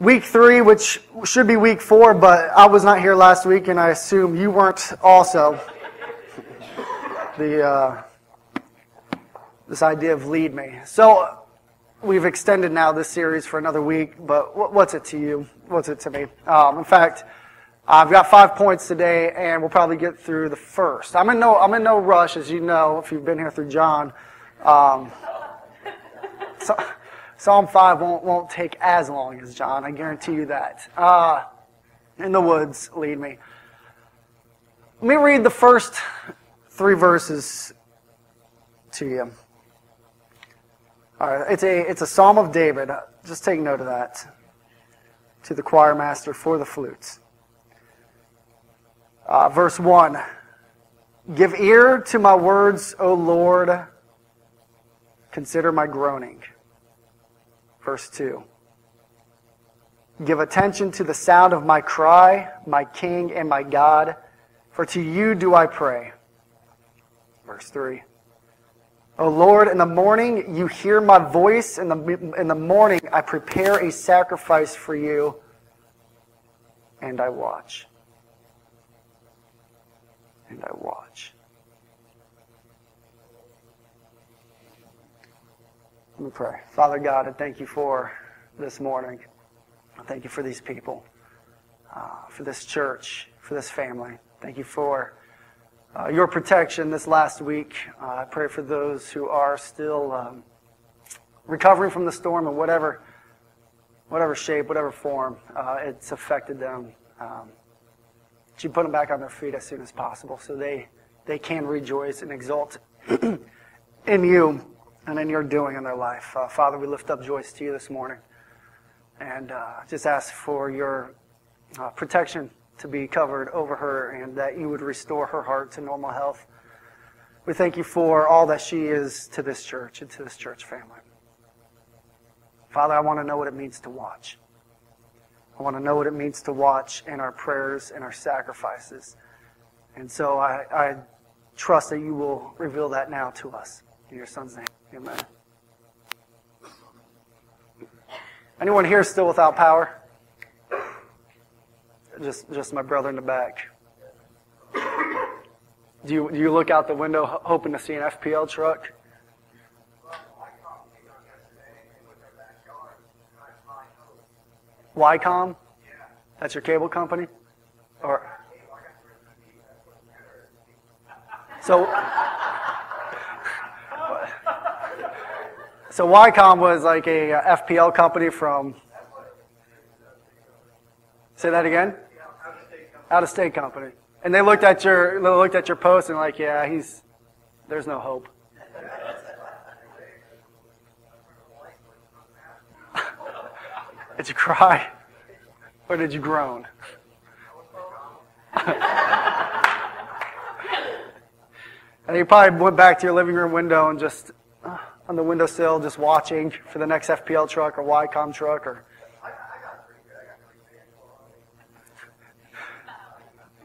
week three, which should be week four, but I was not here last week, and I assume you weren't also. The uh, this idea of lead me. So we've extended now this series for another week, but what's it to you? What's it to me? Um, in fact, I've got five points today, and we'll probably get through the first. I'm in no I'm in no rush, as you know, if you've been here through John. Um, so, Psalm 5 won't, won't take as long as John, I guarantee you that. Uh, in the woods, lead me. Let me read the first three verses to you. All right, it's a, it's a psalm of David. Just take note of that. To the choir master for the flutes. Uh, verse 1 Give ear to my words, O Lord. Consider my groaning. Verse 2. Give attention to the sound of my cry, my King and my God, for to you do I pray. Verse 3. O Lord, in the morning you hear my voice. In the, in the morning I prepare a sacrifice for you, and I watch. And I watch. Let me pray. Father God, I thank you for this morning. I thank you for these people, uh, for this church, for this family. Thank you for uh, your protection this last week. Uh, I pray for those who are still um, recovering from the storm in whatever, whatever shape, whatever form uh, it's affected them. Um, that you put them back on their feet as soon as possible so they, they can rejoice and exult in you and in your doing in their life. Uh, Father, we lift up Joyce to you this morning and uh, just ask for your uh, protection to be covered over her and that you would restore her heart to normal health. We thank you for all that she is to this church and to this church family. Father, I want to know what it means to watch. I want to know what it means to watch in our prayers and our sacrifices. And so I, I trust that you will reveal that now to us. In your son's name. Amen. Anyone here still without power? Just, just my brother in the back. Do you, do you look out the window hoping to see an FPL truck? Wycom? That's your cable company? Or so So Wycom was like a uh, FPL company from. Say that again. Out of state company. And they looked at your they looked at your post and like, yeah, he's there's no hope. did you cry? Or did you groan? and you probably went back to your living room window and just on the windowsill just watching for the next FPL truck or Wycom truck or.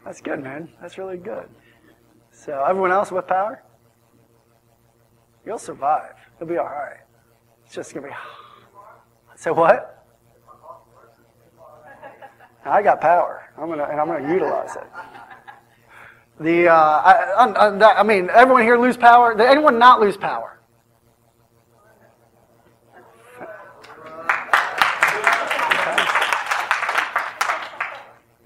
That's good, man. That's really good. So, everyone else with power? You'll survive. You'll be all right. It's just going to be. Say what? I got power. I'm gonna, and I'm going to utilize it. The, uh, I, I, I mean, everyone here lose power? Did anyone not lose power?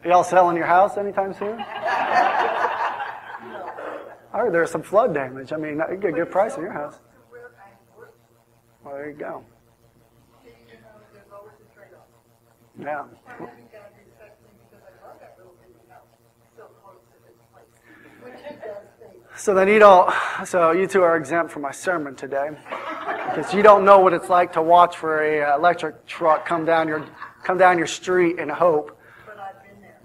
Y'all selling your house anytime soon? I heard there's some flood damage. I mean, you get a good price on your house. Well, there you go. Yeah. So then you don't. So you two are exempt from my sermon today, because you don't know what it's like to watch for a uh, electric truck come down your come down your street and hope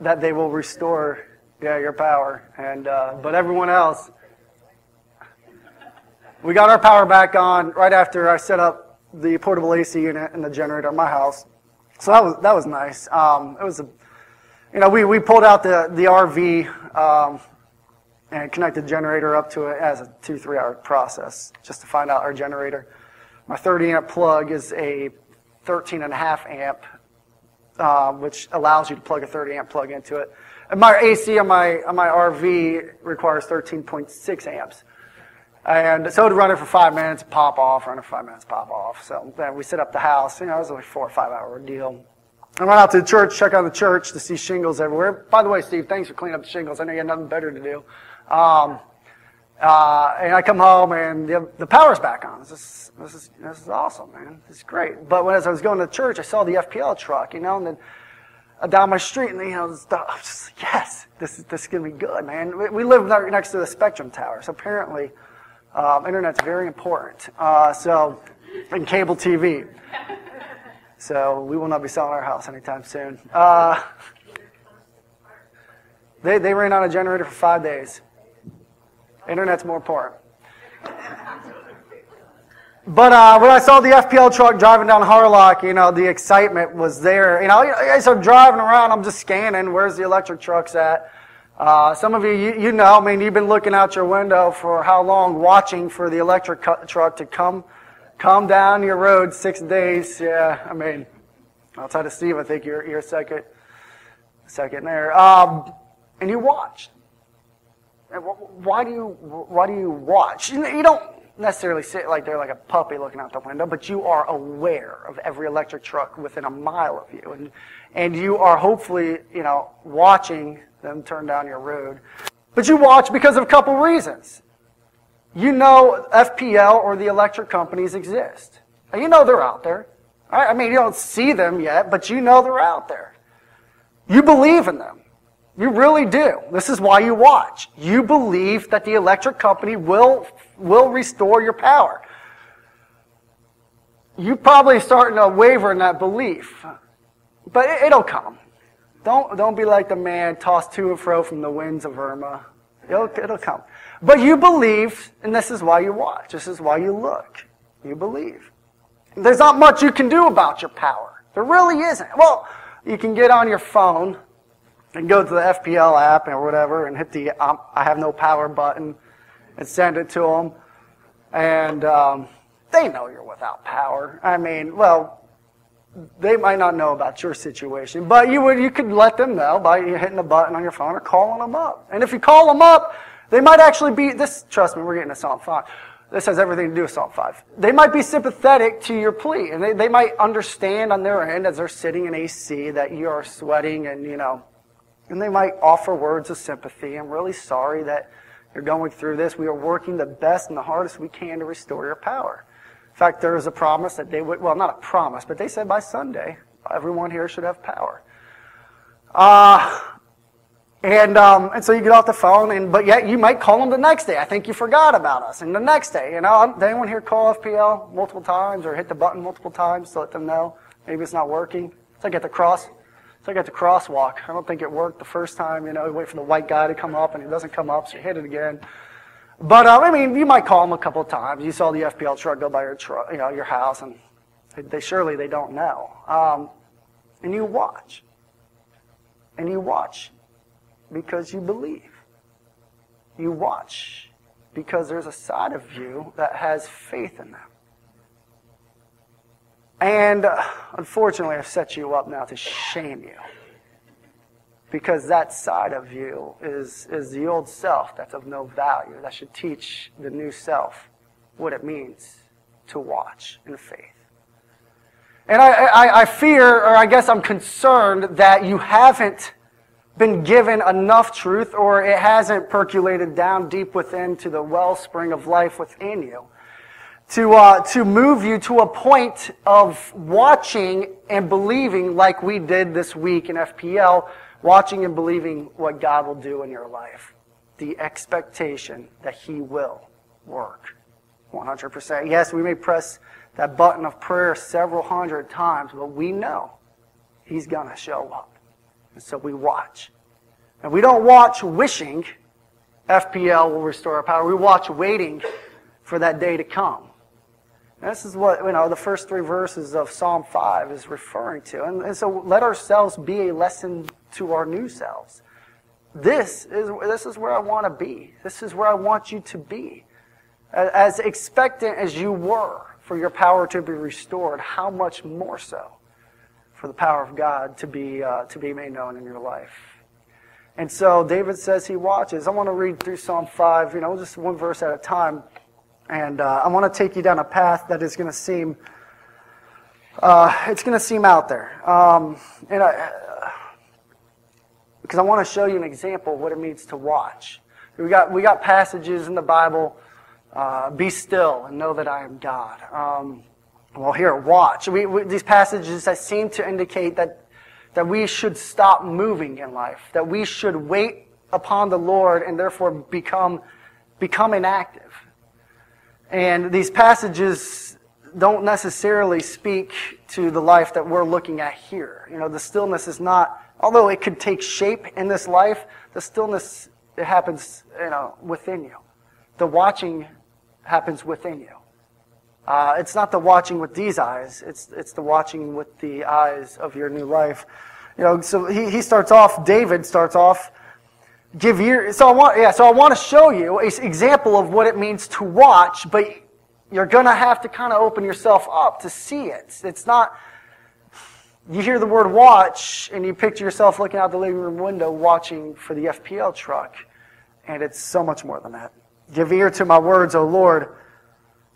that they will restore yeah, your power. And uh, but everyone else, we got our power back on right after I set up the portable AC unit and the generator at my house. So that was that was nice. Um, it was a, you know, we, we pulled out the the RV um, and connected the generator up to it as a two three hour process just to find out our generator. My 30 amp plug is a 13 and a half amp uh, which allows you to plug a 30 amp plug into it. And my AC on my on my RV requires 13.6 amps. And so to run it for five minutes, pop off, run it for five minutes, pop off. So then we set up the house. You know, it was like a four or five hour deal. I went out to the church, check out the church to see shingles everywhere. By the way, Steve, thanks for cleaning up the shingles. I know you had nothing better to do. Um, uh, and I come home and the, the power's back on. This is, this is, this is awesome, man. This is great. But when, as I was going to church, I saw the FPL truck, you know, and then uh, down my street, and you know, I was just like, yes, this is, this is going to be good, man. We, we live next to the Spectrum Tower, so apparently um, internet's very important. Uh, so, and cable TV. So we will not be selling our house anytime soon. Uh, they, they ran on a generator for five days. Internet's more important. But uh, when I saw the FPL truck driving down Harlock, you know, the excitement was there. You know, as I'm driving around, I'm just scanning, where's the electric trucks at? Uh, some of you, you, you, know, I mean, you've been looking out your window for how long, watching for the electric truck to come, come down your road six days. Yeah, I mean, outside of Steve, I think you're, you're second, second there. Um, and you watched. Uh, why do you, why do you watch? You don't necessarily sit like they're like a puppy looking out the window, but you are aware of every electric truck within a mile of you. And, and you are hopefully, you know, watching them turn down your road. But you watch because of a couple reasons. You know FPL or the electric companies exist. You know they're out there. I mean, you don't see them yet, but you know they're out there. You believe in them. You really do. This is why you watch. You believe that the electric company will, will restore your power. You probably starting to waver in that belief, but it, it'll come. Don't, don't be like the man tossed to and fro from the winds of Irma. It'll, it'll come. But you believe, and this is why you watch. This is why you look. You believe. There's not much you can do about your power. There really isn't. Well, you can get on your phone and go to the FPL app or whatever and hit the um, I have no power button and send it to them. And um, they know you're without power. I mean, well, they might not know about your situation, but you would you could let them know by hitting the button on your phone or calling them up. And if you call them up, they might actually be this. Trust me, we're getting to Psalm five. This has everything to do with Psalm five. They might be sympathetic to your plea, and they, they might understand on their end as they're sitting in AC that you are sweating, and you know, and they might offer words of sympathy. I'm really sorry that you're going through this. We are working the best and the hardest we can to restore your power. In fact, there was a promise that they would, well, not a promise, but they said by Sunday, everyone here should have power. Uh, and, um, and so you get off the phone, and, but yet you might call them the next day. I think you forgot about us. And the next day, you know, did anyone here call FPL multiple times or hit the button multiple times to let them know maybe it's not working? It's like at the cross. It's like at the crosswalk. I don't think it worked the first time. You know, you wait for the white guy to come up, and he doesn't come up, so you hit it again. But uh, I mean, you might call them a couple of times. You saw the FPL truck go by your truck, you know, your house, and they, they surely they don't know. Um, and you watch, and you watch because you believe. You watch because there's a side of you that has faith in them. And uh, unfortunately, I've set you up now to shame you because that side of you is, is the old self that's of no value. That should teach the new self what it means to watch in faith. And I, I, I fear, or I guess I'm concerned, that you haven't been given enough truth or it hasn't percolated down deep within to the wellspring of life within you to, uh, to move you to a point of watching and believing like we did this week in FPL watching and believing what God will do in your life. The expectation that He will work. 100%. Yes, we may press that button of prayer several hundred times, but we know He's going to show up. And so we watch. And we don't watch wishing FPL will restore our power. We watch waiting for that day to come. This is what, you know, the first three verses of Psalm 5 is referring to. And, and so let ourselves be a lesson to our new selves. This is, this is where I want to be. This is where I want you to be. As expectant as you were for your power to be restored, how much more so for the power of God to be, uh, to be made known in your life. And so David says he watches. I want to read through Psalm 5, you know, just one verse at a time. And uh, I want to take you down a path that is going to seem, uh, it's going to seem out there. Um, and I, because I want to show you an example of what it means to watch. We got, we got passages in the Bible, uh, be still and know that I am God. Um, well, here, watch. We, we, these passages that seem to indicate that, that we should stop moving in life, that we should wait upon the Lord and therefore become, become inactive. And these passages don't necessarily speak to the life that we're looking at here. You know, the stillness is not, although it could take shape in this life, the stillness, it happens, you know, within you. The watching happens within you. Uh, it's not the watching with these eyes, it's, it's the watching with the eyes of your new life. You know, so he, he starts off, David starts off, give ear. So I want, yeah, so I want to show you an example of what it means to watch, but you're to have to kind of open yourself up to see it. It's not, you hear the word watch and you picture yourself looking out the living room window watching for the FPL truck. And it's so much more than that. Give ear to my words, O Lord.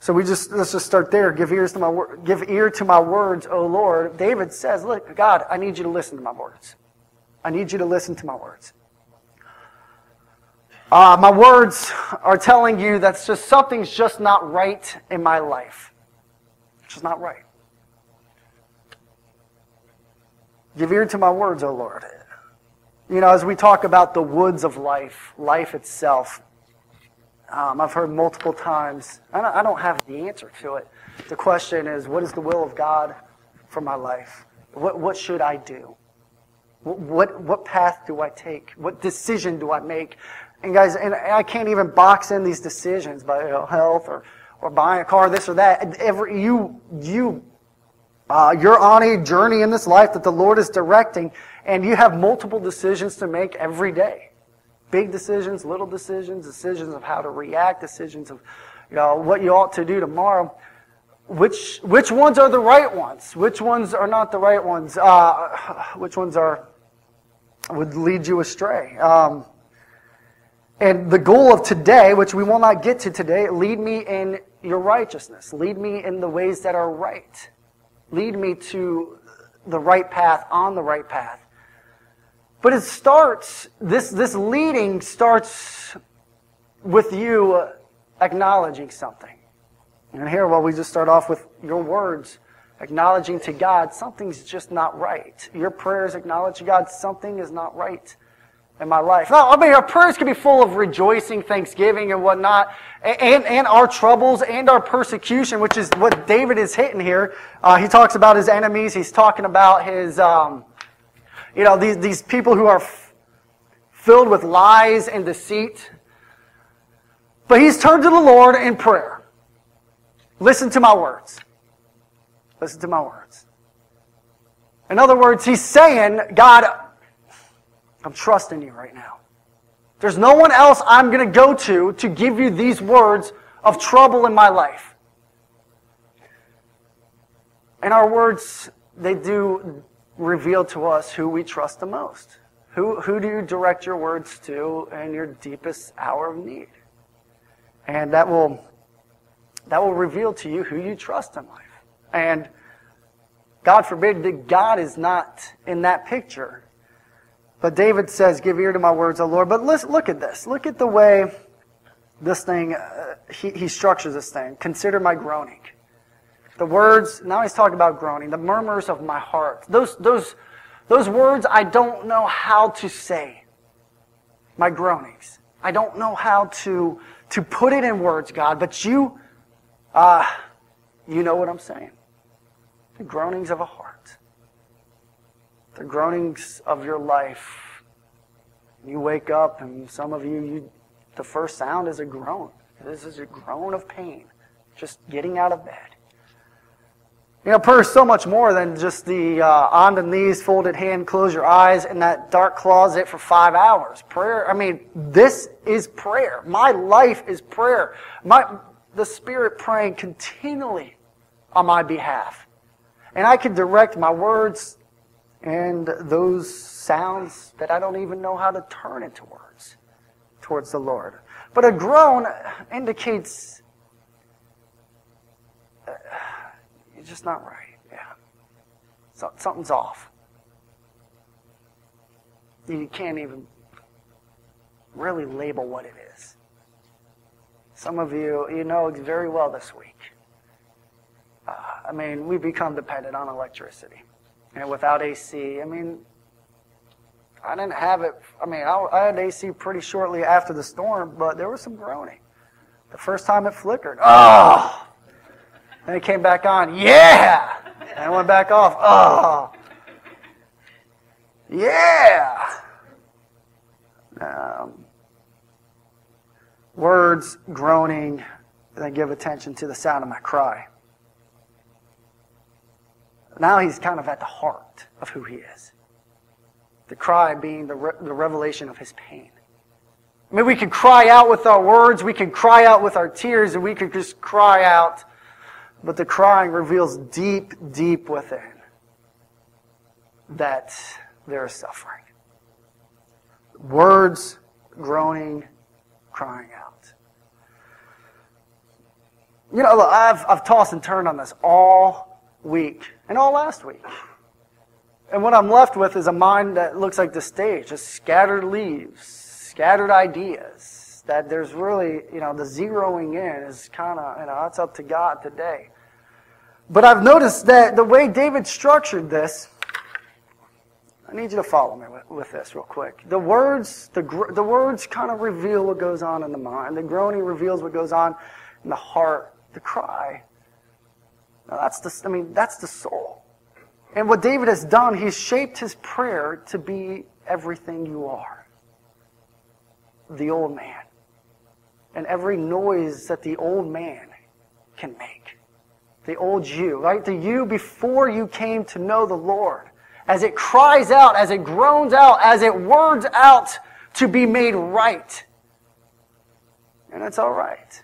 So we just let's just start there. Give ears to my give ear to my words, O Lord. David says, "Look, God, I need you to listen to my words. I need you to listen to my words. Uh, my words are telling you that just something's just not right in my life. It's just not right. Give ear to my words, O Lord. You know, as we talk about the woods of life, life itself, um, I've heard multiple times, I don't have the answer to it. The question is, what is the will of God for my life? What, what should I do? What, what, what path do I take? What decision do I make? And guys, and I can't even box in these decisions by you know, health or, or buying a car, this or that. Every, you, you, uh, you're on a journey in this life that the Lord is directing, and you have multiple decisions to make every day. Big decisions, little decisions, decisions of how to react, decisions of you know, what you ought to do tomorrow. Which, which ones are the right ones? Which ones are not the right ones? Uh, which ones are, would lead you astray? Um, and the goal of today, which we will not get to today, lead me in your righteousness. Lead me in the ways that are right. Lead me to the right path, on the right path. But it starts, this, this leading starts with you acknowledging something. And here, well, we just start off with your words, acknowledging to God something's just not right. Your prayers acknowledge to God something is not right in my life. Now, I mean, our prayers can be full of rejoicing, thanksgiving, and whatnot, and, and our troubles and our persecution, which is what David is hitting here. Uh, he talks about his enemies. He's talking about his, um, you know, these, these people who are f- filled with lies and deceit. But he's turned to the Lord in prayer. Listen to my words. Listen to my words. In other words, he's saying, God, I'm trusting you right now. There's no one else I'm going to go to to give you these words of trouble in my life. And our words, they do reveal to us who we trust the most. Who, who do you direct your words to in your deepest hour of need? And that will, that will reveal to you who you trust in life. And God forbid that God is not in that picture. But David says, Give ear to my words, O Lord. But let's look at this. Look at the way this thing, uh, he, he structures this thing. Consider my groaning. The words, now he's talking about groaning, the murmurs of my heart. Those, those, those words I don't know how to say. My groanings. I don't know how to, to put it in words, God, but you, uh, you know what I'm saying. The groanings of a heart. The groanings of your life. You wake up and some of you, you the first sound is a groan. This is a groan of pain. Just getting out of bed. You know, prayer is so much more than just the uh, on the knees, folded hand, close your eyes in that dark closet for five hours. Prayer, I mean, this is prayer. My life is prayer. My, the Spirit praying continually on my behalf. And I can direct my words and those sounds that I don't even know how to turn into words towards the Lord. But a groan indicates uh, you're just not right. Yeah. So, something's off. You can't even really label what it is. Some of you, you know very well this week. Uh, I mean, we become dependent on electricity. And without AC, I mean, I didn't have it. I mean, I, I had AC pretty shortly after the storm, but there was some groaning. The first time it flickered, oh! Then it came back on, yeah! And it went back off, oh! Yeah! Um, words, groaning, then give attention to the sound of my cry. Now he's kind of at the heart of who he is. The cry being the, re- the revelation of his pain. I mean, we could cry out with our words, we could cry out with our tears, and we could just cry out, but the crying reveals deep, deep within that there is suffering. Words, groaning, crying out. You know, I've, I've tossed and turned on this all week and all last week. And what I'm left with is a mind that looks like the stage, just scattered leaves, scattered ideas. That there's really, you know, the zeroing in is kind of, you know, that's up to God today. But I've noticed that the way David structured this, I need you to follow me with, with this real quick. The words, the, the words kind of reveal what goes on in the mind. The groaning reveals what goes on in the heart. The cry, now that's the, I mean, that's the soul. And what David has done, he's shaped his prayer to be everything you are. The old man. And every noise that the old man can make. The old you, right? The you before you came to know the Lord as it cries out, as it groans out, as it words out to be made right. And it's all right.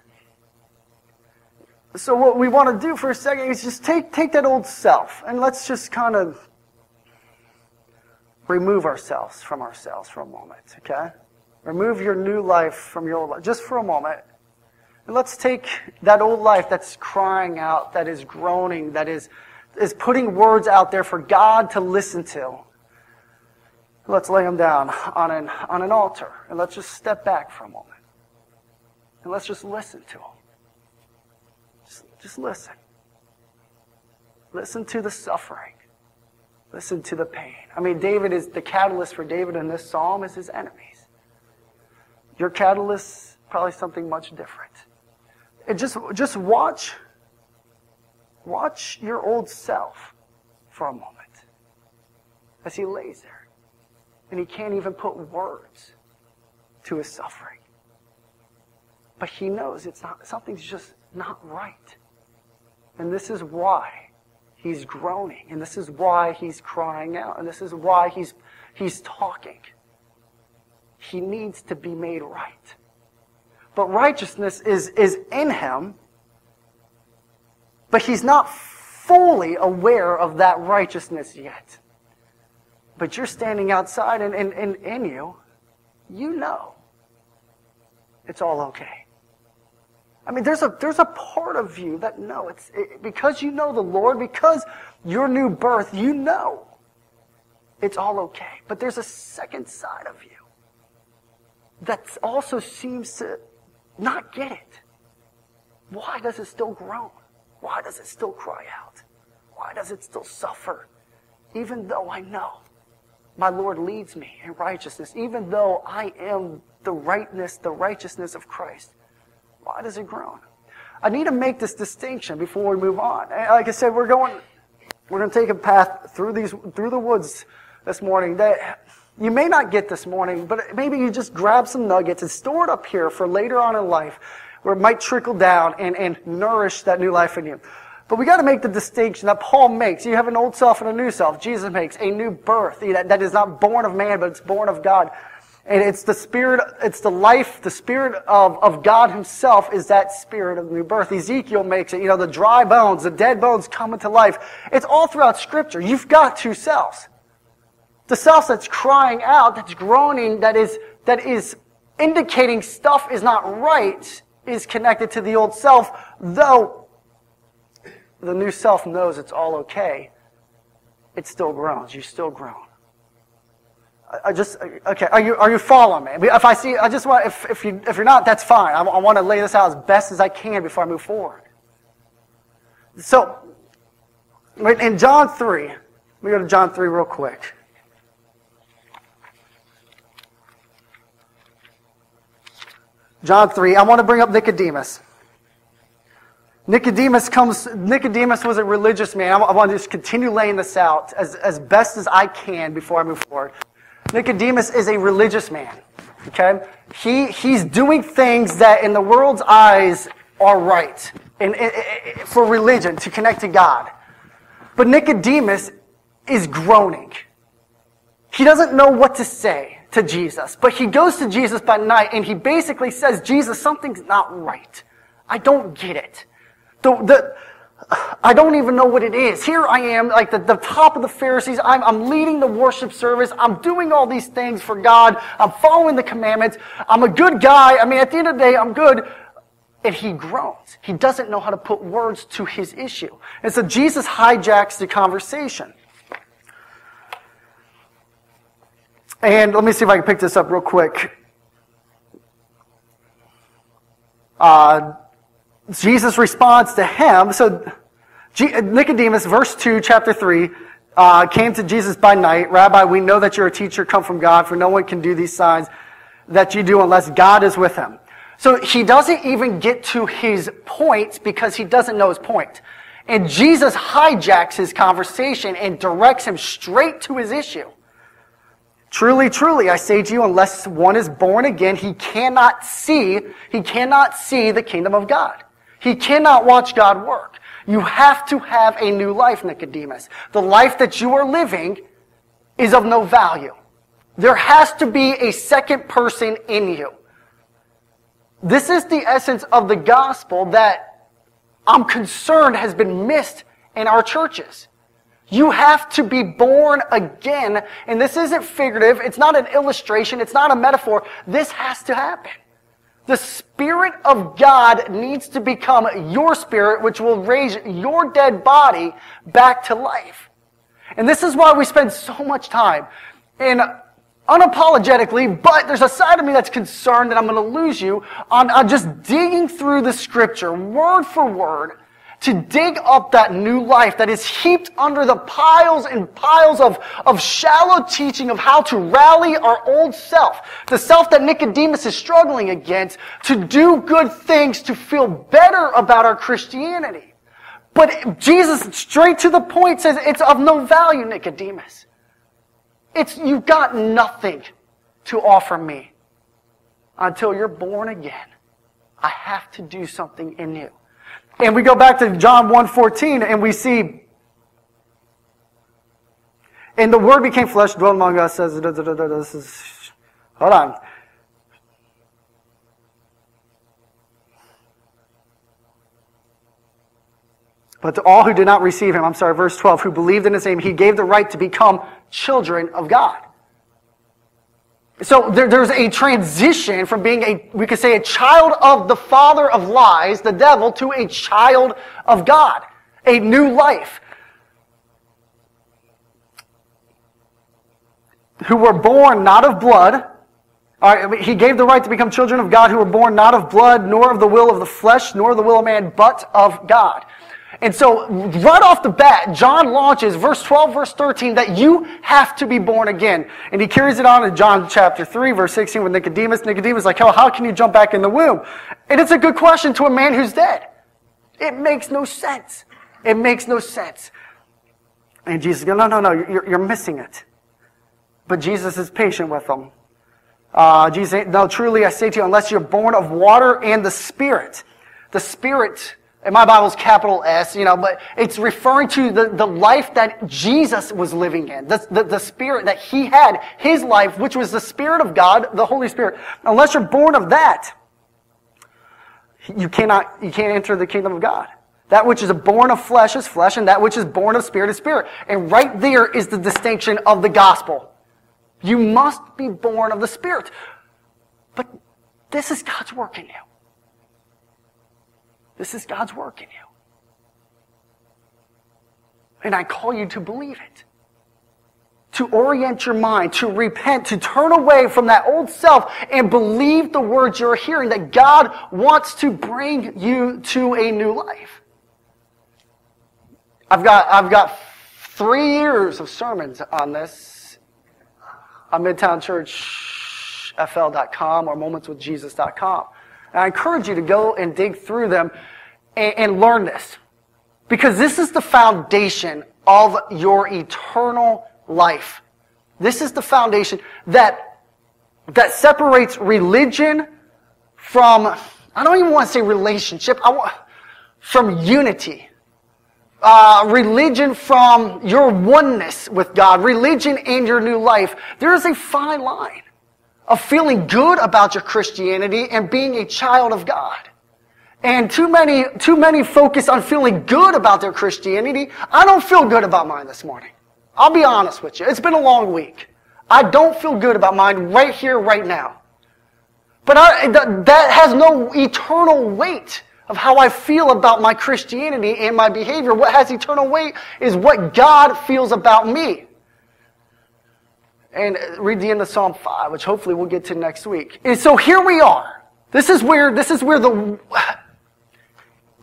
So what we want to do for a second is just take, take that old self and let's just kind of remove ourselves from ourselves for a moment, okay? Remove your new life from your old life, just for a moment. And let's take that old life that's crying out, that is groaning, that is is putting words out there for God to listen to. Let's lay them down on an, on an altar and let's just step back for a moment. And let's just listen to them. Just, listen. Listen to the suffering. Listen to the pain. I mean, David is the catalyst for David in this psalm is his enemies. Your catalyst probably something much different. And just, just watch Watch your old self for a moment as he lays there. And he can't even put words to his suffering. But he knows it's not, something's just not right. And this is why he's groaning. And this is why he's crying out. And this is why he's, he's talking. He needs to be made right. But righteousness is, is in him but he's not fully aware of that righteousness yet. But you're standing outside and, in you, you know it's all okay. I mean, there's a, there's a part of you that no, it's it, because you know the Lord, because your new birth, you know it's all okay. But there's a second side of you that also seems to not get it. Why does it still groan? Why does it still cry out? Why does it still suffer? Even though I know my Lord leads me in righteousness, even though I am the rightness, the righteousness of Christ, why does it groan? I need to make this distinction before we move on. Like I said, we're going, we're going to take a path through these, through the woods this morning that you may not get this morning, but maybe you just grab some nuggets and store it up here for later on in life where it might trickle down and, and nourish that new life in you. But we got to make the distinction that Paul makes. You have an old self and a new self. Jesus makes a new birth that, that is not born of man, but it's born of God. And it's the spirit, it's the life, the spirit of, of God himself is that spirit of new birth. Ezekiel makes it, you know, the dry bones, the dead bones come into life. It's all throughout scripture. You've got two selves. The self that's crying out, that's groaning, that is, that is indicating stuff is not right, is connected to the old self, though the new self knows it's all okay. It still groans. You still groan. I just okay. Are you are you following me? If I see, I just want if if you if you're not, that's fine. I, I want to lay this out as best as I can before I move forward. So, in John three, we go to John three real quick. John 3, I want to bring up Nicodemus. Nicodemus comes, Nicodemus was a religious man. I want to just continue laying this out as, as best as I can before I move forward. Nicodemus is a religious man. Okay? He, he's doing things that in the world's eyes are right in, in, in, for religion, to connect to God. But Nicodemus is groaning. He doesn't know what to say to Jesus. But he goes to Jesus by night and he basically says, Jesus, something's not right. I don't get it. The, the, I don't even know what it is. Here I am, like the, the top of the Pharisees. I'm, I'm leading the worship service. I'm doing all these things for God. I'm following the commandments. I'm a good guy. I mean, at the end of the day, I'm good. And he groans. He doesn't know how to put words to his issue. And so Jesus hijacks the conversation. And let me see if I can pick this up real quick. Uh, Jesus responds to him. So Nicodemus, verse 2, chapter 3, uh, came to Jesus by night. Rabbi, we know that you're a teacher come from God, for no one can do these signs that you do unless God is with him. So he doesn't even get to his point because he doesn't know his point. And Jesus hijacks his conversation and directs him straight to his issue. Truly, truly, I say to you, unless one is born again, he cannot see, he cannot see the kingdom of God. He cannot watch God work. You have to have a new life, Nicodemus. The life that you are living is of no value. There has to be a second person in you. This is the essence of the gospel that I'm concerned has been missed in our churches. You have to be born again. And this isn't figurative. It's not an illustration. It's not a metaphor. This has to happen. The Spirit of God needs to become your spirit, which will raise your dead body back to life. And this is why we spend so much time in unapologetically, but there's a side of me that's concerned that I'm going to lose you on, on just digging through the scripture word for word to dig up that new life that is heaped under the piles and piles of, of shallow teaching of how to rally our old self, the self that Nicodemus is struggling against, to do good things, to feel better about our Christianity. But Jesus, straight to the point, says it's of no value, Nicodemus. It's, you've got nothing to offer me until you're born again. I have to do something in you. And we go back to John 1.14 and we see, and the word became flesh, dwelt among us, says, this is, hold on. But to all who did not receive him, I'm sorry, verse 12, who believed in his name, he gave the right to become children of God. So there, there's a transition from being a, we could say, a child of the father of lies, the devil, to a child of God. A new life. Who were born not of blood. All right, he gave the right to become children of God who were born not of blood, nor of the will of the flesh, nor of the will of man, but of God. And so, right off the bat, John launches verse 12, verse 13, that you have to be born again. And he carries it on in John chapter 3, verse 16 with Nicodemus. Nicodemus is like, oh, how can you jump back in the womb? And it's a good question to a man who's dead. It makes no sense. It makes no sense. And Jesus goes, no, no, no, you're, you're missing it. But Jesus is patient with them. Uh, Jesus, no, truly I say to you, unless you're born of water and the Spirit, the Spirit in my Bible's capital S, you know, but it's referring to the, the life that Jesus was living in, the, the, the spirit that he had, his life, which was the Spirit of God, the Holy Spirit. Unless you're born of that, you cannot, you can't enter the kingdom of God. That which is born of flesh is flesh, and that which is born of spirit is spirit. And right there is the distinction of the gospel. You must be born of the Spirit. But this is God's work in you. This is God's work in you. And I call you to believe it. To orient your mind, to repent, to turn away from that old self and believe the words you're hearing that God wants to bring you to a new life. I've got, I've got three years of sermons on this on MidtownChurchFL.com or momentswithjesus.com. And I encourage you to go and dig through them and, and learn this. Because this is the foundation of your eternal life. This is the foundation that, that separates religion from, I don't even want to say relationship, I want, from unity. Uh, religion from your oneness with God, religion and your new life. There is a fine line of feeling good about your Christianity and being a child of God. And too many, too many focus on feeling good about their Christianity. I don't feel good about mine this morning. I'll be honest with you. It's been a long week. I don't feel good about mine right here, right now. But I, that has no eternal weight of how I feel about my Christianity and my behavior. What has eternal weight is what God feels about me. And read the end of Psalm 5, which hopefully we'll get to next week. And so here we are. This is where, this is where the,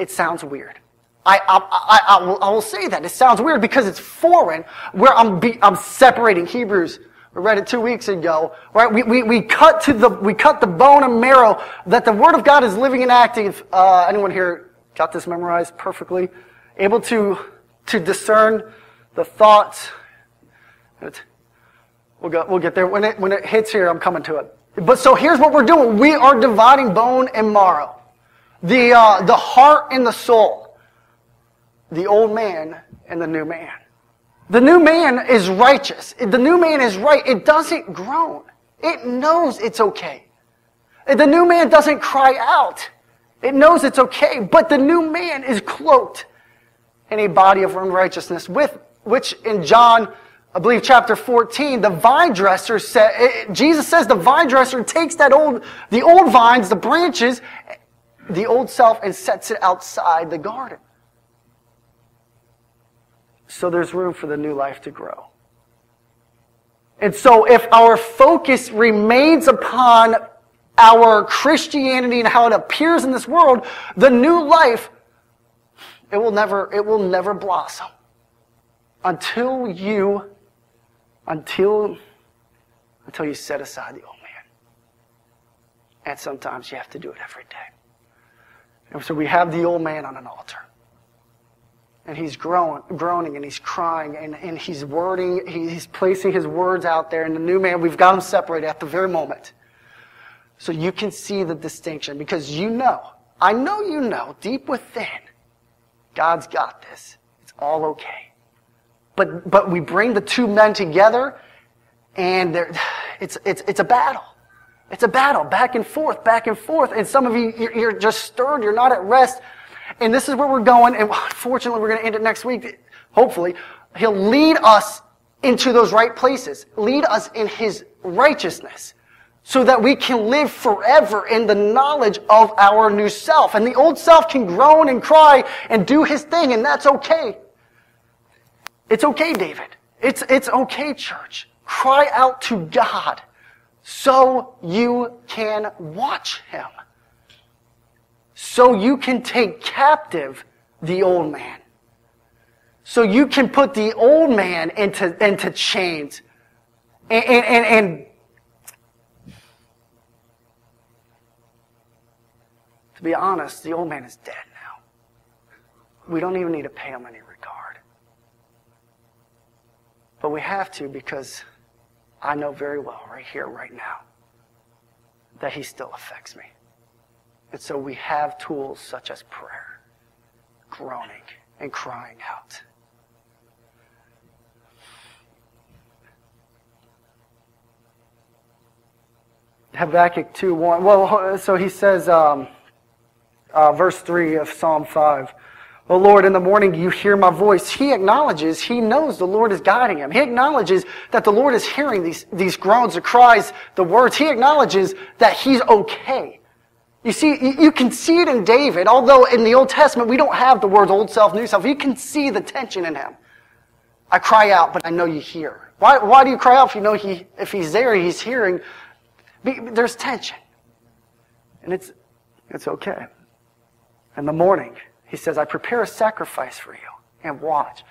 it sounds weird. I, I, I, I, will, I will say that. It sounds weird because it's foreign where I'm, be, I'm separating Hebrews. We read it two weeks ago, right? We, we, we cut to the, we cut the bone and marrow that the Word of God is living and active. Uh, anyone here got this memorized perfectly? Able to, to discern the thoughts. We'll, go, we'll get there. When it, when it hits here, I'm coming to it. But so here's what we're doing. We are dividing bone and marrow. The, uh, the heart and the soul. The old man and the new man. The new man is righteous. The new man is right. It doesn't groan. It knows it's okay. The new man doesn't cry out. It knows it's okay. But the new man is cloaked in a body of unrighteousness, with which in John, I believe chapter 14, the vine dresser said, Jesus says the vine dresser takes that old, the old vines, the branches, the old self and sets it outside the garden. So there's room for the new life to grow. And so if our focus remains upon our Christianity and how it appears in this world, the new life, it will never, it will never blossom until you, until, until you set aside the old man. And sometimes you have to do it every day. And so we have the old man on an altar. And he's growing, groaning and he's crying and, and he's wording, he's placing his words out there. And the new man, we've got him separated at the very moment. So you can see the distinction because you know, I know you know deep within, God's got this. It's all okay. But, but we bring the two men together and it's, it's, it's a battle. It's a battle, back and forth, back and forth. And some of you, you're just stirred. You're not at rest. And this is where we're going. And unfortunately, we're going to end it next week. Hopefully, He'll lead us into those right places, lead us in His righteousness so that we can live forever in the knowledge of our new self. And the old self can groan and cry and do his thing, and that's okay. It's okay, David. It's, it's okay, church. Cry out to God so you can watch him. So you can take captive the old man. So you can put the old man into, into chains. And, and, and, to be honest, the old man is dead now. We don't even need to pay him any regard. But we have to because I know very well right here, right now, that He still affects me. And so we have tools such as prayer, groaning, and crying out. Habakkuk 2 1. Well, so he says, um, uh, verse 3 of Psalm 5. Oh Lord, in the morning you hear my voice. He acknowledges, he knows the Lord is guiding him. He acknowledges that the Lord is hearing these, these groans, the cries, the words. He acknowledges that he's okay. You see, you can see it in David, although in the Old Testament we don't have the words old self, new self. You can see the tension in him. I cry out, but I know you hear. Why, why do you cry out if you know he, if he's there, he's hearing? There's tension. And it's, it's okay. In the morning, he says, I prepare a sacrifice for you and watch.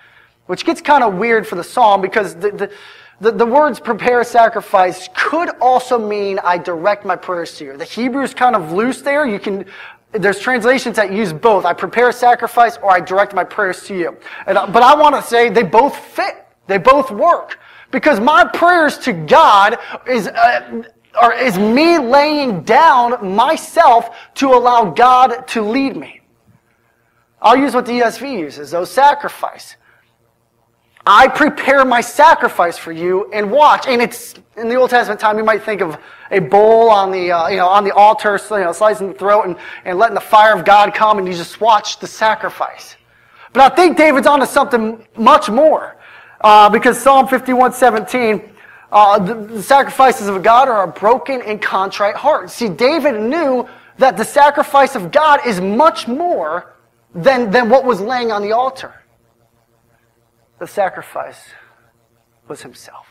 Which gets kind of weird for the psalm because the, the, the, the, words prepare a sacrifice could also mean I direct my prayers to you. The Hebrew is kind of loose there. You can, there's translations that use both. I prepare a sacrifice or I direct my prayers to you. And, but I want to say they both fit. They both work. Because my prayers to God is, uh, are, is me laying down myself to allow God to lead me. I'll use what the ESV uses, though sacrifice. I prepare my sacrifice for you and watch. And it's in the Old Testament time, you might think of a bowl on the, uh, you know, on the altar, you know, slicing the throat and, and letting the fire of God come and you just watch the sacrifice. But I think David's onto something much more. Uh, because Psalm 51, 17, uh, the, the sacrifices of God are a broken and contrite heart. See, David knew that the sacrifice of God is much more than, than what was laying on the altar. The sacrifice was himself.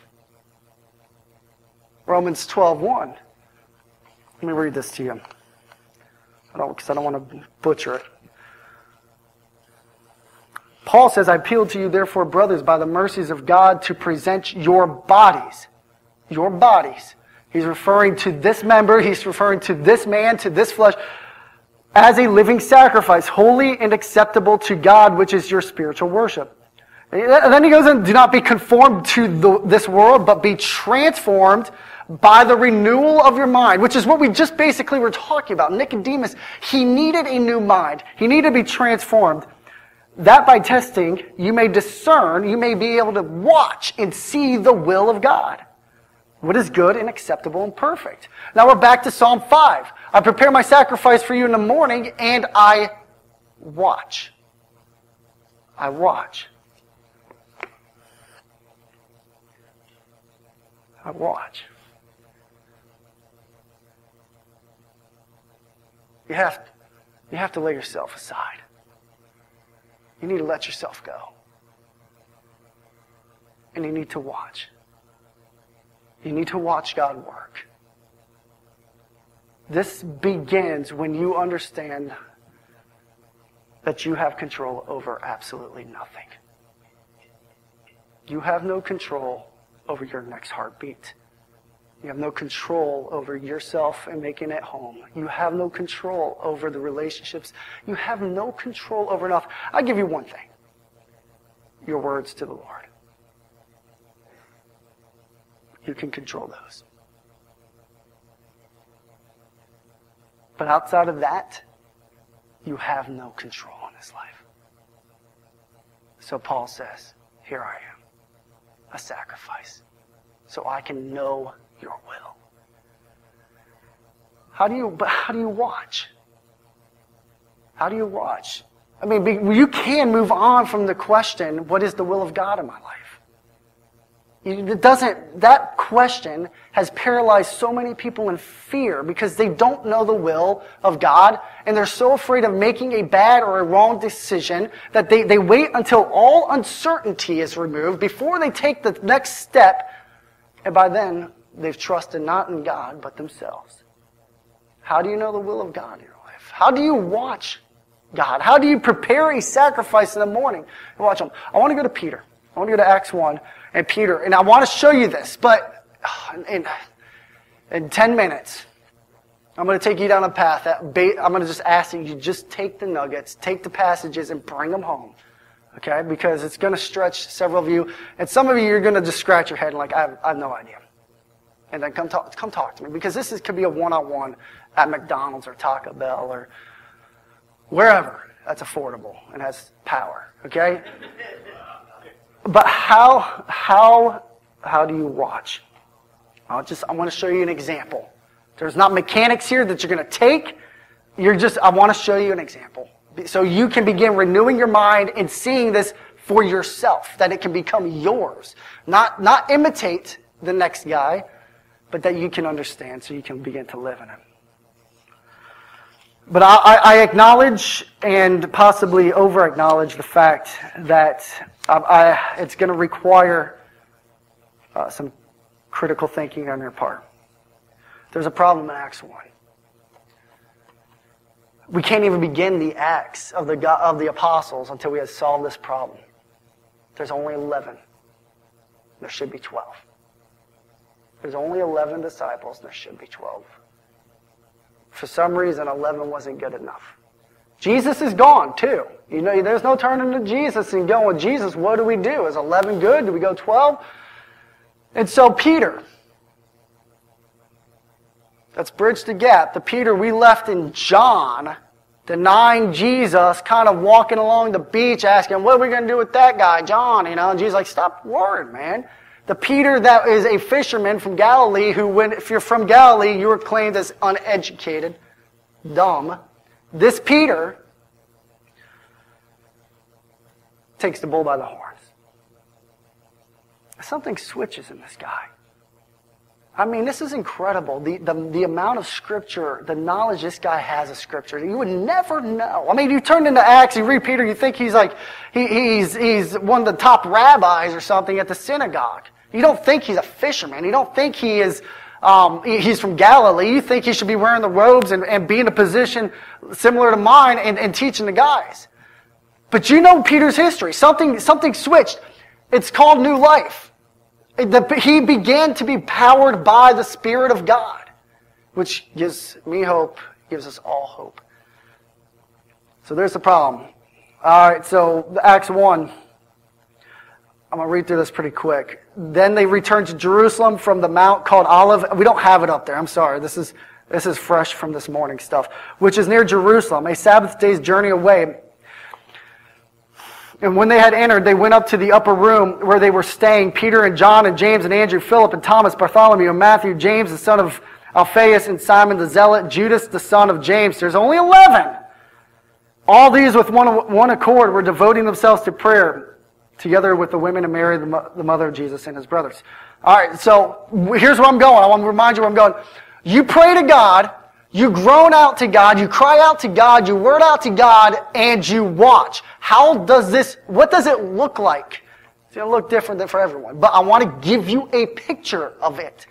Romans 12, 1. Let me read this to you. I don't, because I don't want to butcher it. Paul says, I appeal to you, therefore, brothers, by the mercies of God, to present your bodies. Your bodies. He's referring to this member, he's referring to this man, to this flesh, as a living sacrifice, holy and acceptable to God, which is your spiritual worship. And then he goes in, do not be conformed to the, this world, but be transformed by the renewal of your mind, which is what we just basically were talking about. Nicodemus, he needed a new mind. He needed to be transformed. That by testing, you may discern, you may be able to watch and see the will of God. What is good and acceptable and perfect. Now we're back to Psalm 5. I prepare my sacrifice for you in the morning and I watch. I watch. I watch. You have, you have to lay yourself aside. You need to let yourself go. And you need to watch. You need to watch God work. This begins when you understand that you have control over absolutely nothing. You have no control over your next heartbeat. You have no control over yourself and making it home. You have no control over the relationships. You have no control over enough. I'll give you one thing your words to the Lord. You can control those. But outside of that, you have no control in this life. So Paul says, Here I am, a sacrifice, so I can know your will. How do you, but how do you watch? How do you watch? I mean, you can move on from the question, what is the will of God in my life? It doesn't, that question has paralyzed so many people in fear because they don't know the will of God and they're so afraid of making a bad or a wrong decision that they, they wait until all uncertainty is removed before they take the next step. And by then, they've trusted not in God, but themselves. How do you know the will of God in your life? How do you watch God? How do you prepare a sacrifice in the morning? Watch them. I want to go to Peter. I want to go to Acts 1 and Peter. And I want to show you this, but in, in 10 minutes, I'm going to take you down a path that I'm going to just ask you just take the nuggets, take the passages, and bring them home. Okay? Because it's going to stretch several of you. And some of you, you're going to just scratch your head and like, I have, I have no idea. And then come talk, come talk to me. Because this is, could be a one-on-one at McDonald's or Taco Bell or wherever that's affordable and has power. Okay? But how, how, how do you watch? I'll just, I want to show you an example. There's not mechanics here that you're going to take. You're just, I want to show you an example. So you can begin renewing your mind and seeing this for yourself, that it can become yours. Not, not imitate the next guy, but that you can understand so you can begin to live in it. But I, I acknowledge and possibly over acknowledge the fact that I, I, it's going to require uh, some critical thinking on your part. There's a problem in Acts 1. We can't even begin the acts of the, of the apostles until we have solved this problem. There's only 11. There should be 12. There's only 11 disciples, there should be 12. For some reason, 11 wasn't good enough. Jesus is gone, too. You know, there's no turning to Jesus and going with Jesus. What do we do? Is 11 good? Do we go 12? And so, Peter, let's bridge the gap. The Peter we left in John, denying Jesus, kind of walking along the beach asking, What are we going to do with that guy, John? You know, and Jesus like, Stop worrying, man. The Peter that is a fisherman from Galilee, who, when, if you're from Galilee, you are claimed as uneducated, dumb. This Peter takes the bull by the horns. Something switches in this guy. I mean, this is incredible. The, the, the, amount of scripture, the knowledge this guy has of scripture, you would never know. I mean, you turn into Acts, you read Peter, you think he's like, he, he's, he's one of the top rabbis or something at the synagogue. You don't think he's a fisherman. You don't think he is, um, he's from Galilee. You think he should be wearing the robes and, and be in a position similar to mine and, and teaching the guys. But you know Peter's history. Something, something switched. It's called new life. He began to be powered by the Spirit of God, which gives me hope, gives us all hope. So there's the problem. All right, so Acts 1. I'm going to read through this pretty quick. Then they returned to Jerusalem from the mount called Olive. We don't have it up there. I'm sorry. This is, this is fresh from this morning stuff, which is near Jerusalem, a Sabbath day's journey away. And when they had entered, they went up to the upper room where they were staying. Peter and John and James and Andrew, Philip and Thomas, Bartholomew and Matthew, James, the son of Alphaeus, and Simon the Zealot, Judas, the son of James. There's only 11. All these with one, one accord were devoting themselves to prayer together with the women and Mary, the, the mother of Jesus, and his brothers. All right, so here's where I'm going. I want to remind you where I'm going. You pray to God, you groan out to God, you cry out to God, you word out to God, and you watch. How does this, what does it look like? It's going to look different than for everyone, but I want to give you a picture of it.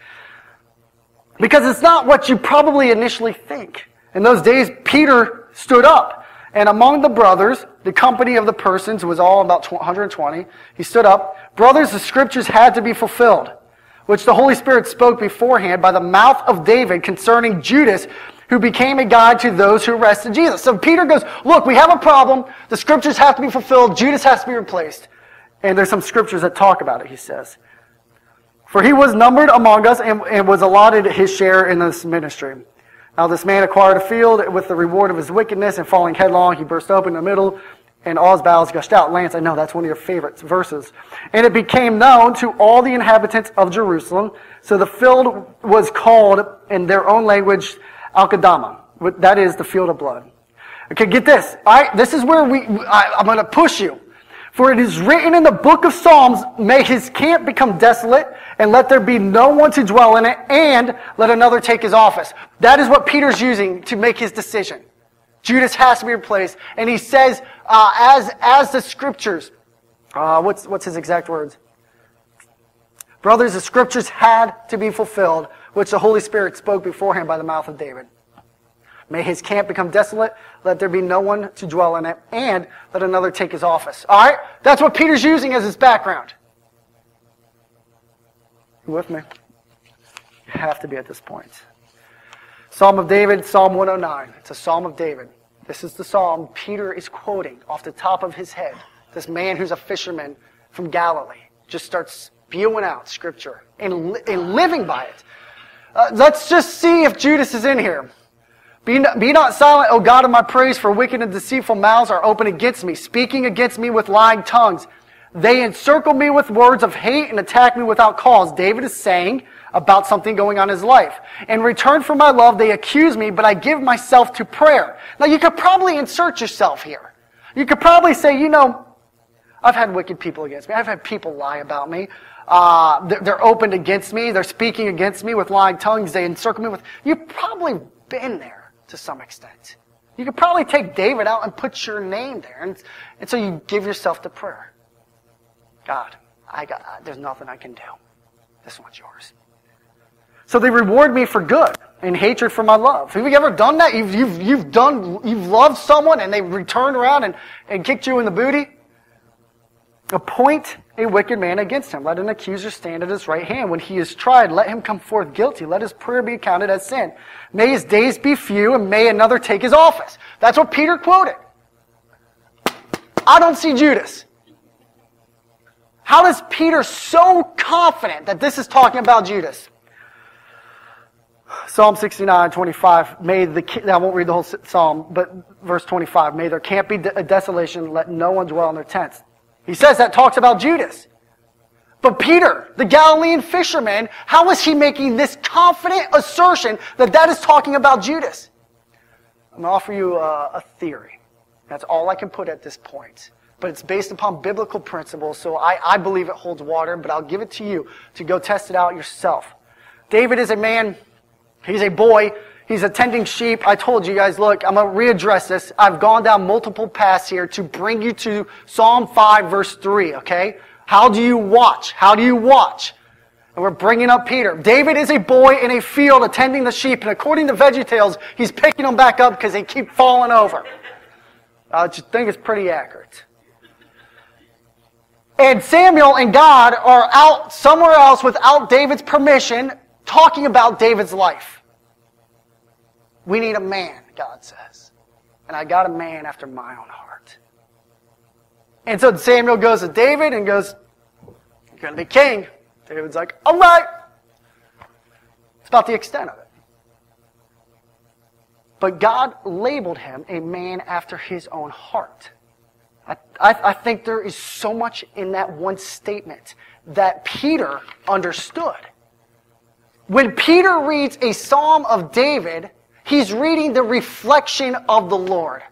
Because it's not what you probably initially think. In those days, Peter stood up. And among the brothers, the company of the persons was all about 120. He stood up. Brothers, the scriptures had to be fulfilled, which the Holy Spirit spoke beforehand by the mouth of David concerning Judas, who became a guide to those who arrested Jesus. So Peter goes, Look, we have a problem. The scriptures have to be fulfilled. Judas has to be replaced. And there's some scriptures that talk about it, he says. For he was numbered among us and, and was allotted his share in this ministry. Now this man acquired a field with the reward of his wickedness, and falling headlong, he burst open in the middle, and all his bowels gushed out. Lance, I know that's one of your favorite verses. And it became known to all the inhabitants of Jerusalem. So the field was called, in their own language, Akeldama. That is the field of blood. Okay, get this. Right, this is where we, I, I'm going to push you. For it is written in the book of Psalms, may his camp become desolate, and let there be no one to dwell in it, and let another take his office. That is what Peter's using to make his decision. Judas has to be replaced, and he says, uh, as, as the scriptures, uh, what's, what's his exact words? Brothers, the scriptures had to be fulfilled, which the Holy Spirit spoke beforehand by the mouth of David. May his camp become desolate. Let there be no one to dwell in it. And let another take his office. All right? That's what Peter's using as his background. You with me? You have to be at this point. Psalm of David, Psalm 109. It's a Psalm of David. This is the psalm Peter is quoting off the top of his head. This man who's a fisherman from Galilee just starts spewing out scripture and, and living by it. Uh, let's just see if Judas is in here. Be not, be not silent, O God of my praise, for wicked and deceitful mouths are open against me, speaking against me with lying tongues. They encircle me with words of hate and attack me without cause. David is saying about something going on in his life. In return for my love, they accuse me, but I give myself to prayer. Now you could probably insert yourself here. You could probably say, you know, I've had wicked people against me. I've had people lie about me. Uh, they're, they're opened against me. They're speaking against me with lying tongues. They encircle me with. You've probably been there to some extent. You could probably take David out and put your name there. And, and so you give yourself to prayer. God, I got, uh, there's nothing I can do. This one's yours. So they reward me for good and hatred for my love. Have you ever done that? You've, you've, you've done, you've loved someone and they returned around and, and kicked you in the booty? Appoint a wicked man against him. Let an accuser stand at his right hand. When he is tried, let him come forth guilty. Let his prayer be accounted as sin. May his days be few, and may another take his office. That's what Peter quoted. I don't see Judas. How does Peter so confident that this is talking about Judas? Psalm 69, 25. May the, I won't read the whole psalm, but verse 25. May there can't be a desolation, let no one dwell in their tents. He says that talks about Judas. But Peter, the Galilean fisherman, how is he making this confident assertion that that is talking about Judas? I'm going to offer you a, a theory. That's all I can put at this point. But it's based upon biblical principles, so I, I believe it holds water, but I'll give it to you to go test it out yourself. David is a man, he's a boy He's attending sheep. I told you guys, look, I'm going to readdress this. I've gone down multiple paths here to bring you to Psalm 5 verse 3, okay? How do you watch? How do you watch? And we're bringing up Peter. David is a boy in a field attending the sheep, and according to VeggieTales, he's picking them back up because they keep falling over. I just think it's pretty accurate. And Samuel and God are out somewhere else without David's permission talking about David's life. We need a man, God says. And I got a man after my own heart. And so Samuel goes to David and goes, You're going to be king. David's like, All right. It's about the extent of it. But God labeled him a man after his own heart. I, I, I, think there is so much in that one statement that Peter understood. When Peter reads a psalm of David, He's reading the reflection of the Lord.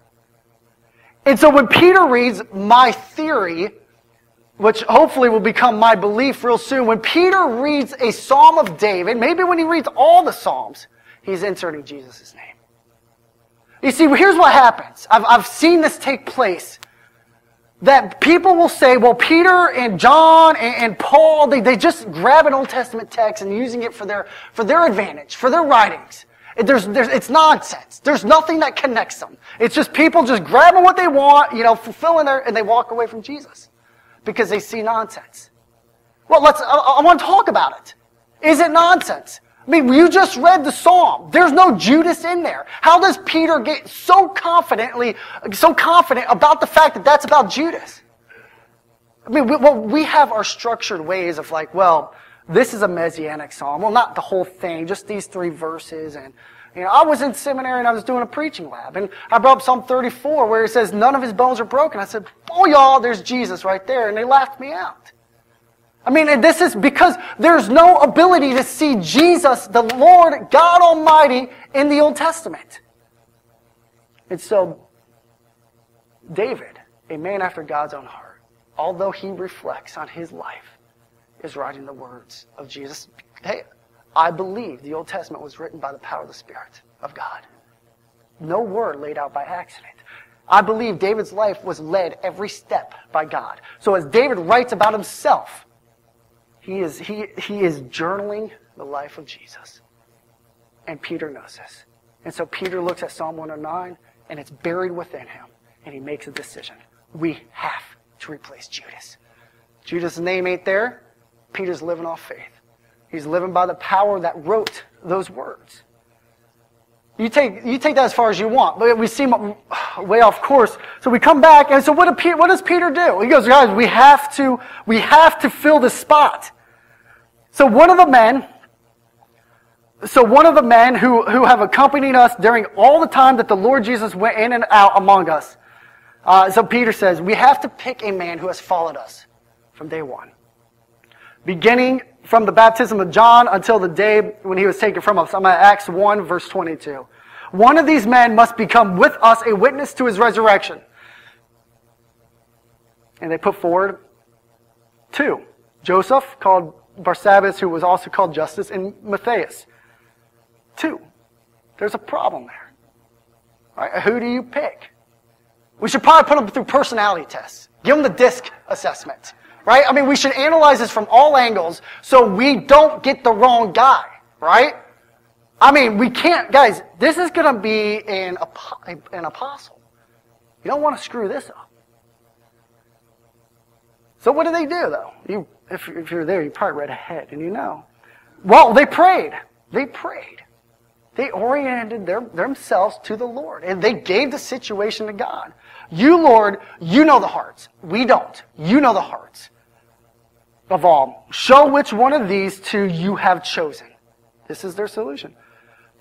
And so when Peter reads my theory, which hopefully will become my belief real soon, when Peter reads a psalm of David, maybe when he reads all the psalms, he's inserting Jesus' name. You see, here's what happens. I've, I've seen this take place. That people will say, well, Peter and John and, and Paul, they, they just grab an Old Testament text and using it for their, for their advantage, for their writings. There's, there's, it's nonsense. There's nothing that connects them. It's just people just grabbing what they want, you know, fulfilling their, and they walk away from Jesus because they see nonsense. Well, let's, I, I want to talk about it. Is it nonsense? I mean, you just read the psalm. There's no Judas in there. How does Peter get so confidently, so confident about the fact that that's about Judas? I mean, we, well, we have our structured ways of like, well, this is a messianic psalm. Well, not the whole thing, just these three verses. And, you know, I was in seminary and I was doing a preaching lab. And I brought up Psalm 34 where it says, none of his bones are broken. I said, oh, y'all, there's Jesus right there. And they laughed me out. I mean, this is because there's no ability to see Jesus, the Lord God Almighty, in the Old Testament. And so, David, a man after God's own heart, although he reflects on his life, is writing the words of Jesus. Hey, I believe the Old Testament was written by the power of the Spirit of God. No word laid out by accident. I believe David's life was led every step by God. So as David writes about himself, he is, he, he is journaling the life of Jesus. And Peter knows this. And so Peter looks at Psalm 109, and it's buried within him, and he makes a decision. We have to replace Judas. Judas' name ain't there. Peter's living off faith. He's living by the power that wrote those words. You take, you take that as far as you want, but we seem way off course. So we come back, and so what, Peter, what does Peter do? He goes, guys, we have to, we have to fill the spot. So one of the men, so one of the men who, who have accompanied us during all the time that the Lord Jesus went in and out among us. Uh, so Peter says, we have to pick a man who has followed us from day one. Beginning from the baptism of John until the day when he was taken from us. I'm at Acts 1, verse 22. One of these men must become with us a witness to his resurrection. And they put forward two Joseph, called Barsabbas, who was also called Justus, and Matthias. Two. There's a problem there. Right? Who do you pick? We should probably put them through personality tests. Give them the DISC assessment. Right? I mean, we should analyze this from all angles so we don't get the wrong guy. Right? I mean, we can't, guys, this is going to be an, an apostle. You don't want to screw this up. So what do they do, though? You, if, if you're there, you probably read ahead and you know. Well, they prayed. They prayed. They oriented their, themselves to the Lord and they gave the situation to God. You, Lord, you know the hearts. We don't. You know the hearts of all. Show which one of these two you have chosen. This is their solution.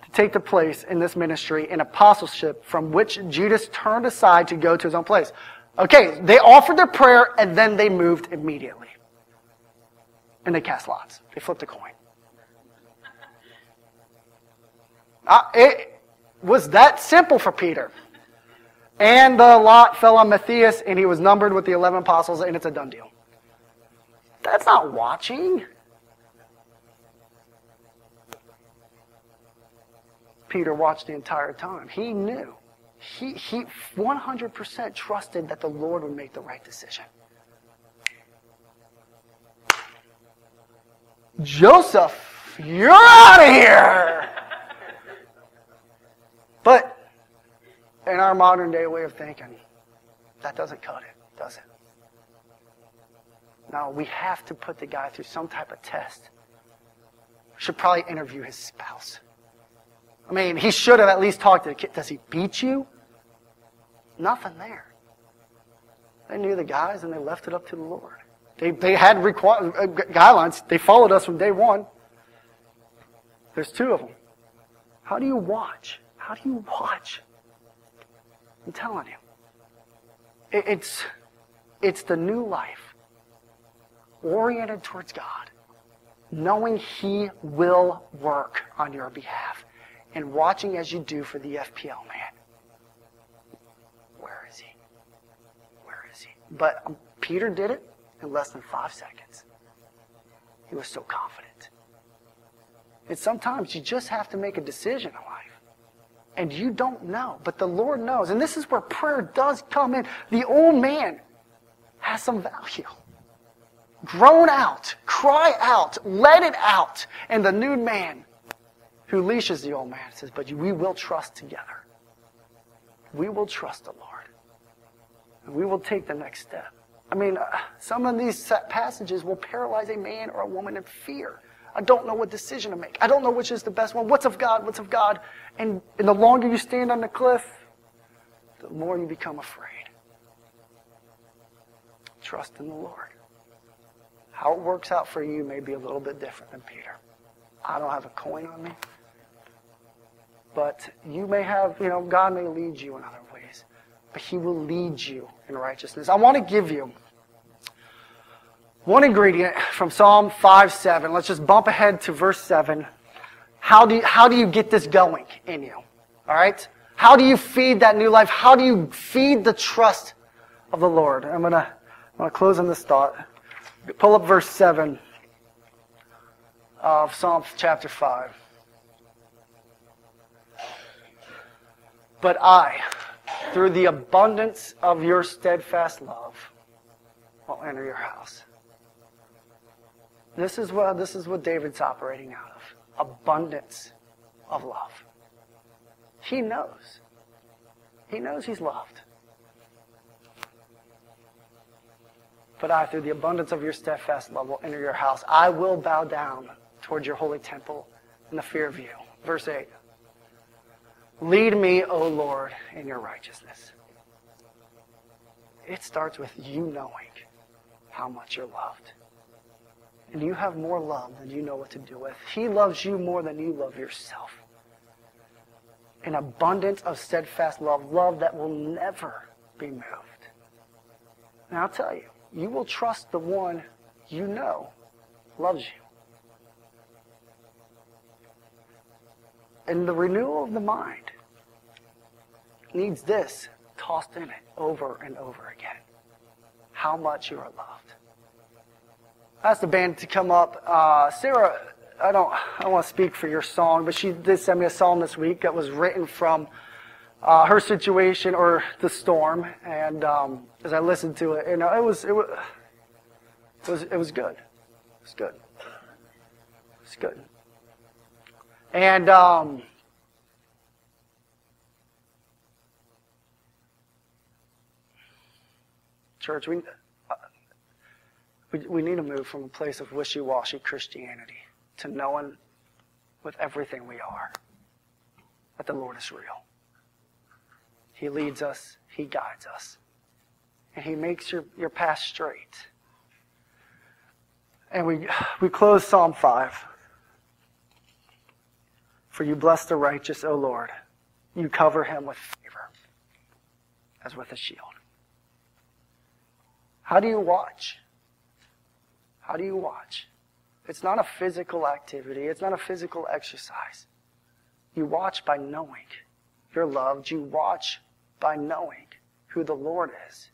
To take the place in this ministry in apostleship from which Judas turned aside to go to his own place. Okay, they offered their prayer and then they moved immediately. And they cast lots. They flipped a coin. Uh, it was that simple for Peter. And the lot fell on Matthias, and he was numbered with the 11 apostles, and it's a done deal. That's not watching. Peter watched the entire time. He knew. He, he 100% trusted that the Lord would make the right decision. Joseph, you're out of here! But in our modern day way of thinking, that doesn't cut it, does it? No, we have to put the guy through some type of test. Should probably interview his spouse. I mean, he should have at least talked to the kid. Does he beat you? Nothing there. They knew the guys and they left it up to the Lord. They, they had requ- uh, guidelines. They followed us from day one. There's two of them. How do you watch? How do you watch? I'm telling you. It's, it's the new life oriented towards God, knowing He will work on your behalf, and watching as you do for the FPL man. Where is he? Where is he? But um, Peter did it in less than five seconds. He was so confident. And sometimes you just have to make a decision in life and you don't know, but the Lord knows. And this is where prayer does come in. The old man has some value. Groan out, cry out, let it out. And the new man who leashes the old man says, But we will trust together. We will trust the Lord. And we will take the next step. I mean, uh, some of these passages will paralyze a man or a woman in fear. I don't know what decision to make. I don't know which is the best one. What's of God? What's of God? And, and the longer you stand on the cliff, the more you become afraid. Trust in the Lord. How it works out for you may be a little bit different than Peter. I don't have a coin on me. But you may have, you know, God may lead you in other ways. But He will lead you in righteousness. I want to give you one ingredient from Psalm 5 7. Let's just bump ahead to verse 7. How do you, how do you get this going in you? All right? How do you feed that new life? How do you feed the trust of the Lord? I'm going to I'm going to close on this thought. Pull up verse 7 of Psalm chapter 5. But I, through the abundance of your steadfast love, will enter your house. This is what, this is what David's operating out of abundance of love. He knows. He knows he's loved. But I, through the abundance of your steadfast love, will enter your house. I will bow down towards your holy temple in the fear of you. Verse 8. Lead me, O Lord, in your righteousness. It starts with you knowing how much you're loved and you have more love than you know what to do with. He loves you more than you love yourself. An abundance of steadfast love, love that will never be moved. And I'll tell you, you will trust the one you know loves you. And the renewal of the mind needs this tossed in it over and over again. How much you are loved. I asked the band to come up. Uh, Sarah, I don't, I don't want to speak for your song, but she did send me a song this week that was written from uh, her situation or the storm. And um, as I listened to it, you know, it was, it was, it was, it was good. It was good. It's good. And um, church, we, uh, we we need to move from a place of wishy-washy Christianity to knowing with everything we are that the Lord is real. He leads us, He guides us, and He makes your, your path straight. And we, we close Psalm 5. For you bless the righteous, O Lord. You cover him with favor, as with a shield. How do you watch? How do you watch? It's not a physical activity. It's not a physical exercise. You watch by knowing you're loved. You watch by knowing who the Lord is,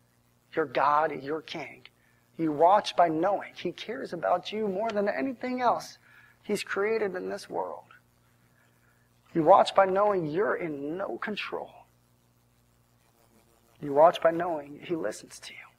your God, your King. You watch by knowing He cares about you more than anything else He's created in this world. You watch by knowing you're in no control. You watch by knowing He listens to you.